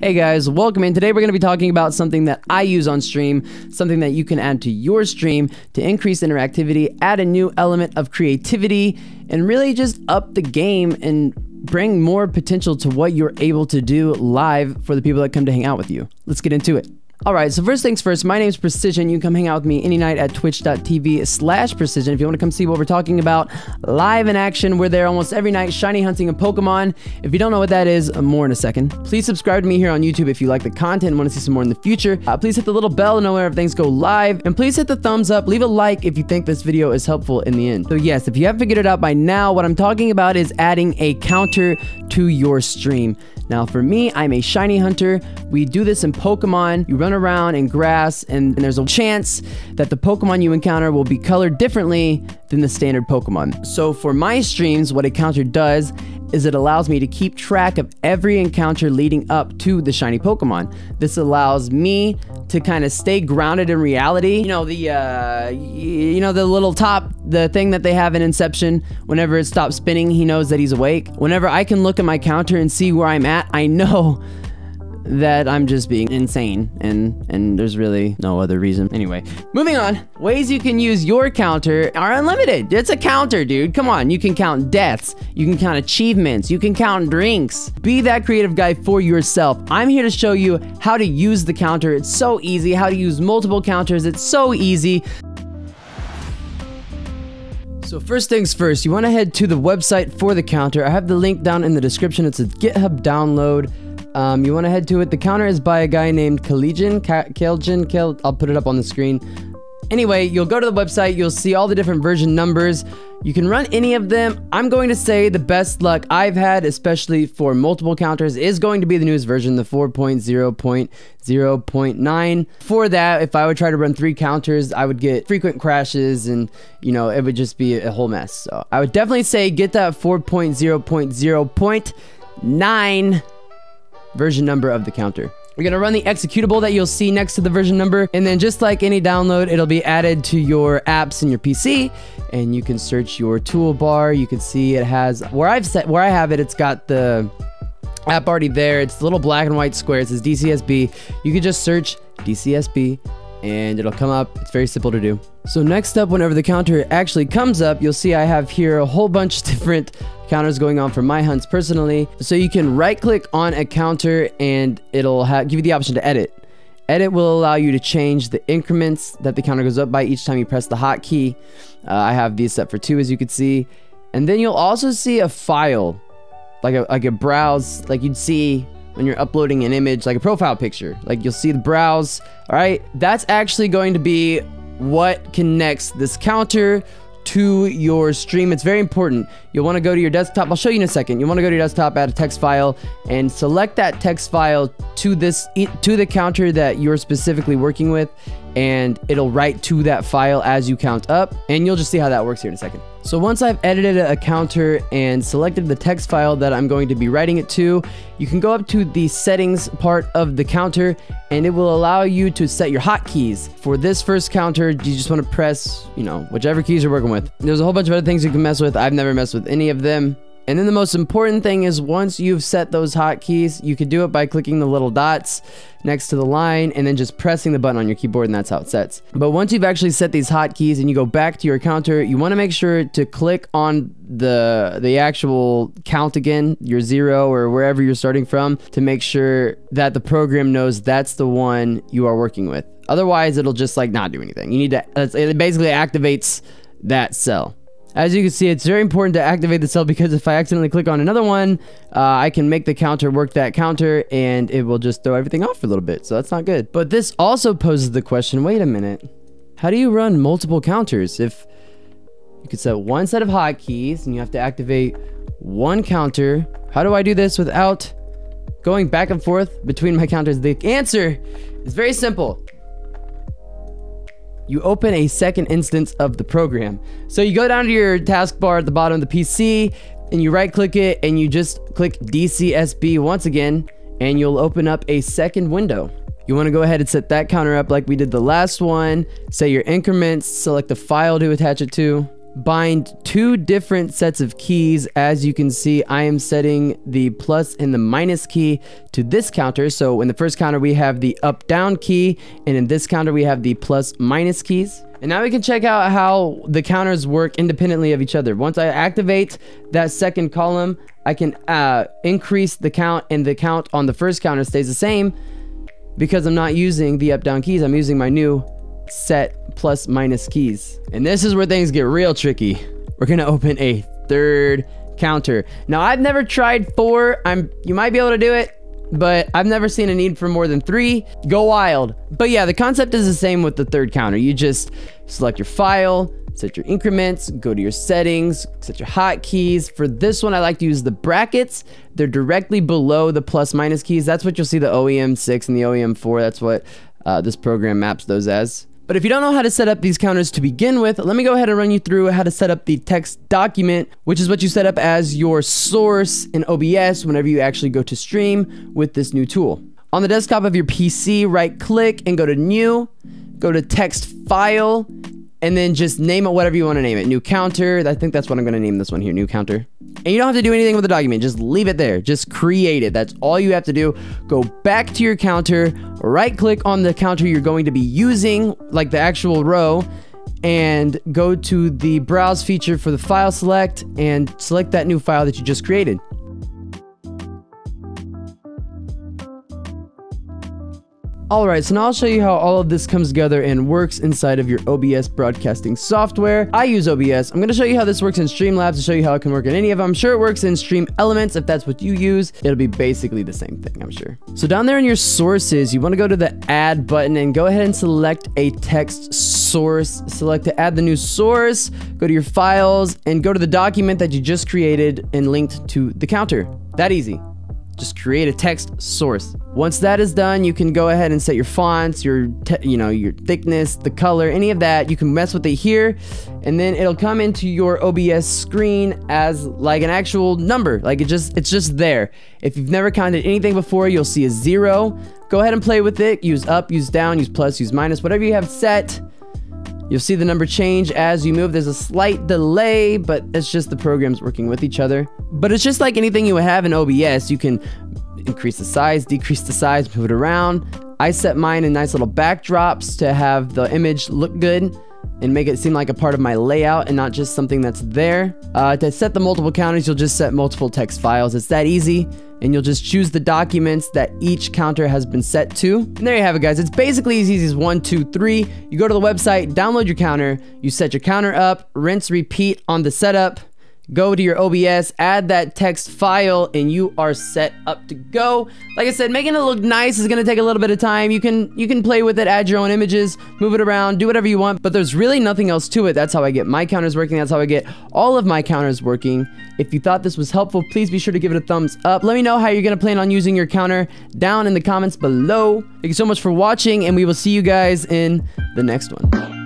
Hey guys, welcome in. Today we're going to be talking about something that I use on stream, something that you can add to your stream to increase interactivity, add a new element of creativity, and really just up the game and bring more potential to what you're able to do live for the people that come to hang out with you. Let's get into it. Alright, so first things first, my name's pricyzin. You can come hang out with me any night at twitch.tv slash pricyzin. If you want to come see what we're talking about live in action, we're there almost every night, shiny hunting a Pokemon. If you don't know what that is, more in a second. Please subscribe to me here on YouTube if you like the content and want to see some more in the future. Uh, please hit the little bell to know whenever things go live. And please hit the thumbs up, leave a like if you think this video is helpful in the end. So yes, if you haven't figured it out by now, what I'm talking about is adding a counter to your stream. Now for me, I'm a shiny hunter. We do this in Pokemon. You run around in grass and, there's a chance that the Pokemon you encounter will be colored differently than the standard Pokemon. So for my streams, what a counter does is it allows me to keep track of every encounter leading up to the shiny Pokemon. This allows me to kind of stay grounded in reality. You know, the, uh, you know, the little top, the thing that they have in Inception, whenever it stops spinning, he knows that he's awake. Whenever I can look at my counter and see where I'm at, I know that I'm just being insane and and there's really no other reason. Anyway, moving on. Ways you can use your counter are unlimited. It's a counter, dude. Come on. You can count deaths. You can count achievements. You can count drinks. Be that creative guy for yourself. I'm here to show you how to use the counter. It's so easy. How to use multiple counters. It's so easy. So first things first, you want to head to the website for the counter. I have the link down in the description. It's a GitHub download. Um, you want to head to it. The counter is by a guy named Kalejin. Kalejin. Kal I'll put it up on the screen. Anyway, you'll go to the website, you'll see all the different version numbers. You can run any of them. I'm going to say the best luck I've had, especially for multiple counters, is going to be the newest version, the 4.0.0.9. For that, if I would try to run three counters, I would get frequent crashes and, you know, it would just be a whole mess. So I would definitely say get that 4.0.0.9 version number of the counter. We're going to run the executable that you'll see next to the version number. And then just like any download, it'll be added to your apps in your PC. And you can search your toolbar. You can see it has, where I've set, where I have it, it's got the app already there. It's a little black and white square. It says DCSB. You can just search DCSB and it'll come up. It's very simple to do. So next up, whenever the counter actually comes up, you'll see I have here a whole bunch of different counters going on for my hunts personally. So you can right click on a counter and it'll give you the option to edit. Edit will allow you to change the increments that the counter goes up by each time you press the hotkey. Uh, I have these set for two as you can see. And then you'll also see a file, like a, like a browse, like you'd see when you're uploading an image, like a profile picture. Like you'll see the browse, all right? That's actually going to be what connects this counter to your stream. It's very important. You'll want to go to your desktop. I'll show you in a second. You want to go to your desktop, add a text file, and select that text file to this to the counter that you're specifically working with, and it'll write to that file as you count up, and you'll just see how that works here in a second. So once I've edited a counter and selected the text file that I'm going to be writing it to, you can go up to the settings part of the counter and it will allow you to set your hotkeys. For this first counter, you just want to press, you know, whichever keys you're working with. There's a whole bunch of other things you can mess with. I've never messed with any of them. And then the most important thing is once you've set those hotkeys, you can do it by clicking the little dots next to the line and then just pressing the button on your keyboard and that's how it sets. But once you've actually set these hotkeys and you go back to your counter, you want to make sure to click on the the actual count again, your zero or wherever you're starting from to make sure that the program knows that's the one you are working with. Otherwise, it'll just like not do anything. You need to, it basically activates that cell. As you can see, it's very important to activate the cell because if I accidentally click on another one, uh, I can make the counter work that counter and it will just throw everything off for a little bit. So that's not good. But this also poses the question, wait a minute. How do you run multiple counters? If you could set one set of hotkeys and you have to activate one counter, how do I do this without going back and forth between my counters? The answer is very simple you open a second instance of the program. So you go down to your taskbar at the bottom of the PC and you right click it and you just click DCSB once again and you'll open up a second window. You want to go ahead and set that counter up like we did the last one. Set your increments, select the file to attach it to. Bind two different sets of keys. As you can see, I am setting the plus and the minus key to this counter. So in the first counter, we have the up down key, and in this counter, we have the plus minus keys. And now we can check out how the counters work independently of each other. Once I activate that second column, I can uh, increase the count and the count on the first counter stays the same because I'm not using the up down keys. I'm using my new set plus minus keys. And this is where things get real tricky. We're gonna open a third counter. Now I've never tried four. I'm you might be able to do it, but I've never seen a need for more than three. Go wild. But yeah, the concept is the same with the third counter. You just select your file, set your increments, go to your settings, set your hotkeys. For this one, I like to use the brackets. They're directly below the plus minus keys. That's what you'll see the OEM 6 and the OEM 4. That's what uh, this program maps those as. But if you don't know how to set up these counters to begin with, let me go ahead and run you through how to set up the text document, which is what you set up as your source in OBS whenever you actually go to stream with this new tool. On the desktop of your PC, right click and go to new, go to text file, and then just name it whatever you want to name it. New counter. I think that's what I'm going to name this one here. New counter. And you don't have to do anything with the document. Just leave it there. Just create it. That's all you have to do. Go back to your counter, right click on the counter you're going to be using, like the actual row, and go to the browse feature for the file select and select that new file that you just created. Alright, so now I'll show you how all of this comes together and works inside of your OBS broadcasting software. I use OBS. I'm going to show you how this works in Streamlabs to show you how it can work in any of them. I'm sure it works in Stream Elements if that's what you use. It'll be basically the same thing, I'm sure. So down there in your sources, you want to go to the add button and go ahead and select a text source. Select to add the new source, go to your files, and go to the document that you just created and linked to the counter. That easy. Just create a text source. Once that is done, you can go ahead and set your fonts, your you know, your thickness, the color, any of that. You can mess with it here, and then it'll come into your OBS screen as like an actual number. Like it just it's just there. If you've never counted anything before, you'll see a zero. Go ahead and play with it. Use up, use down, use plus, use minus, whatever you have set. You'll see the number change as you move. There's a slight delay, but it's just the programs working with each other. But it's just like anything you would have in OBS. You can increase the size, decrease the size, move it around. I set mine in nice little backdrops to have the image look good and make it seem like a part of my layout and not just something that's there. Uh, to set the multiple counters, you'll just set multiple text files. It's that easy and you'll just choose the documents that each counter has been set to. And there you have it guys. It's basically as easy as one, two, three. You go to the website, download your counter, you set your counter up, rinse, repeat on the setup, go to your OBS, add that text file, and you are set up to go. Like I said, making it look nice is gonna take a little bit of time. You can you can play with it, add your own images, move it around, do whatever you want, but there's really nothing else to it. That's how I get my counters working. That's how I get all of my counters working. If you thought this was helpful, please be sure to give it a thumbs up. Let me know how you're gonna plan on using your counter down in the comments below. Thank you so much for watching, and we will see you guys in the next one.